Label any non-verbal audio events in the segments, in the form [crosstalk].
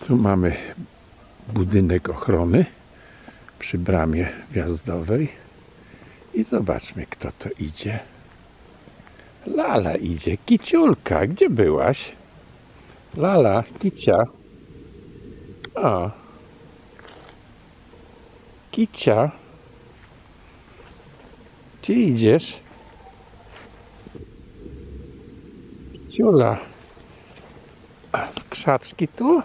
Tu mamy budynek ochrony przy bramie wjazdowej. I zobaczmy, kto to idzie. Lala idzie. Kiciulka, gdzie byłaś? Lala, kicia. O. Kicia. Gdzie idziesz? Kiciula. W krzaczki tu?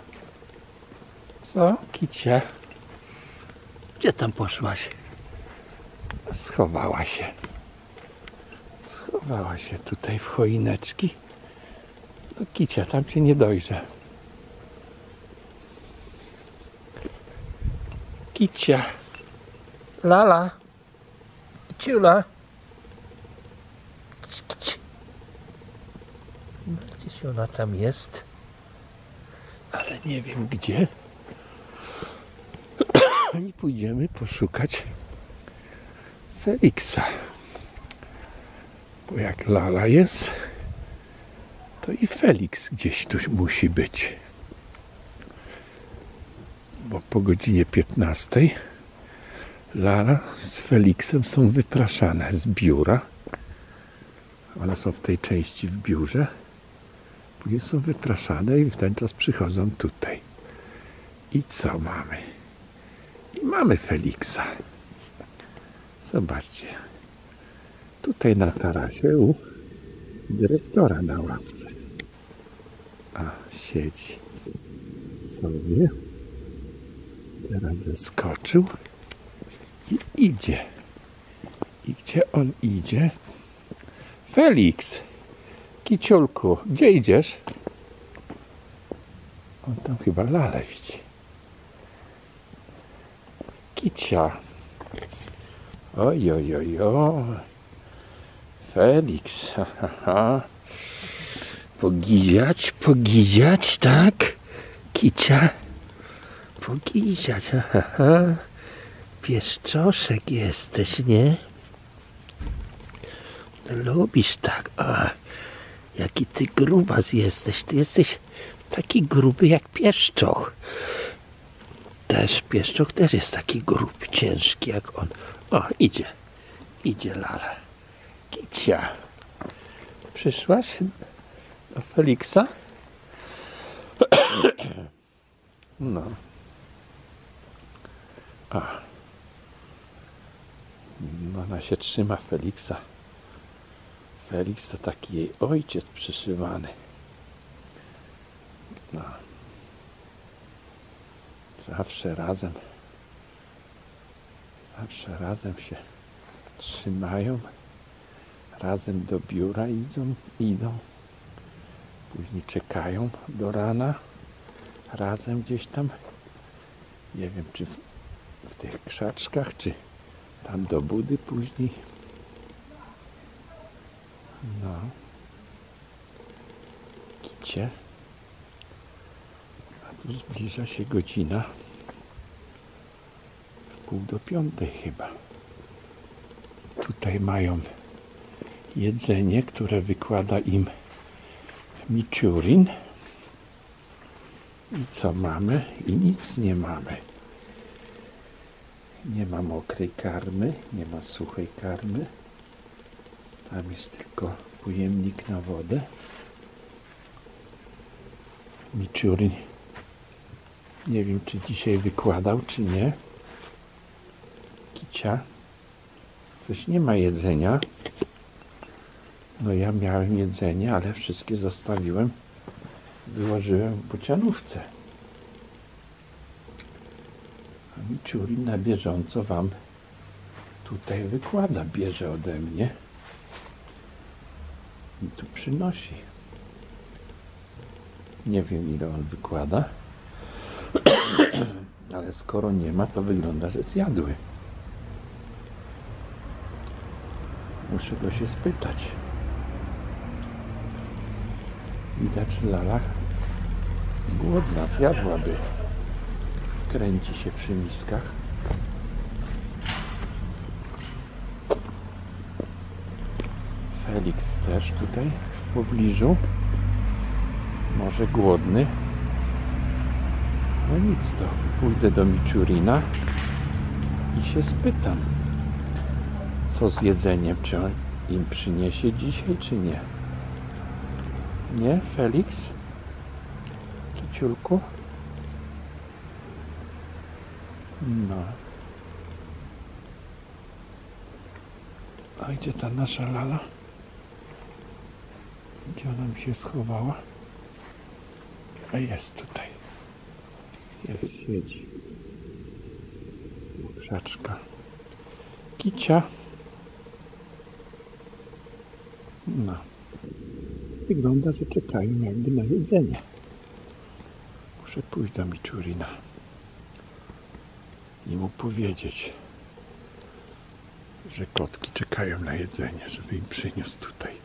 Co? Kicia. Gdzie tam poszłaś? Schowała się. Schowała się tutaj w choineczki. No kicia, tam cię nie dojrze. Kicia. Lala. Ciula. Gdzieś ona tam jest. Ale nie wiem gdzie. I pójdziemy poszukać Feliksa. Bo jak Lala jest, to i Felix gdzieś tu musi być. Bo po godzinie 15 Lala z Feliksem są wypraszane z biura. One są w tej części w biurze. Później są wypraszane i w ten czas przychodzą tutaj. I co mamy? I mamy Feliksa. Zobaczcie. Tutaj na tarasie u dyrektora na ławce. A, siedzi sobie. Teraz zeskoczył i idzie. I gdzie on idzie? Felix! Kiciulku, gdzie idziesz? On tam chyba lalę widzi. Kicia. Oj, oj, oj, oj. Felix, ha, ha, ha. Pogiziać, pogiziać, tak? Kicia. Pogiziać, ha, ha, ha. Pieszczoszek jesteś, nie? Lubisz tak, a jaki ty grubas jesteś. Ty jesteś taki gruby jak pieszczoch. Też pieszczoch też jest taki gruby, ciężki jak on. O, idzie. Idzie Lala. Kicia. Przyszłaś do Feliksa? No. A. No, ona się trzyma Feliksa. Felix to taki jej ojciec przyszywany. No. Zawsze razem. Zawsze razem się trzymają. Razem do biura idą, idą. Później czekają do rana. Razem gdzieś tam. Nie wiem, czy w, w tych krzaczkach, czy tam do budy później. No. Kicie. Zbliża się godzina. W pół do piątej chyba. Tutaj mają jedzenie, które wykłada im Michurin. I co mamy? I nic nie mamy. Nie ma mokrej karmy, nie ma suchej karmy. Tam jest tylko pojemnik na wodę. Michurin nie wiem, czy dzisiaj wykładał, czy nie. Kicia. Coś nie ma jedzenia. No ja miałem jedzenie, ale wszystkie zostawiłem. Wyłożyłem w bocianówce. A Michurin na bieżąco Wam tutaj wykłada, bierze ode mnie i tu przynosi. Nie wiem ile on wykłada, [coughs] ale skoro nie ma, to wygląda, że zjadły. Muszę go się spytać. Widać, że Lala głodna, zjadłaby. Kręci się przy miskach. Felix też tutaj w pobliżu. Może głodny. No nic to, pójdę do Miczurina i się spytam, co z jedzeniem, czy on im przyniesie dzisiaj, czy nie. Nie, Felix? Kiciulku? No. A gdzie ta nasza lala? Gdzie ona mi się schowała? A jest tutaj. Jest, siedzi. Krzaczka. Kicia. No. Wygląda, że czekają jakby na jedzenie. Muszę pójść do Miczurina i mu powiedzieć, że kotki czekają na jedzenie, żeby im przyniósł tutaj.